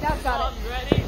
Now got it. Ready?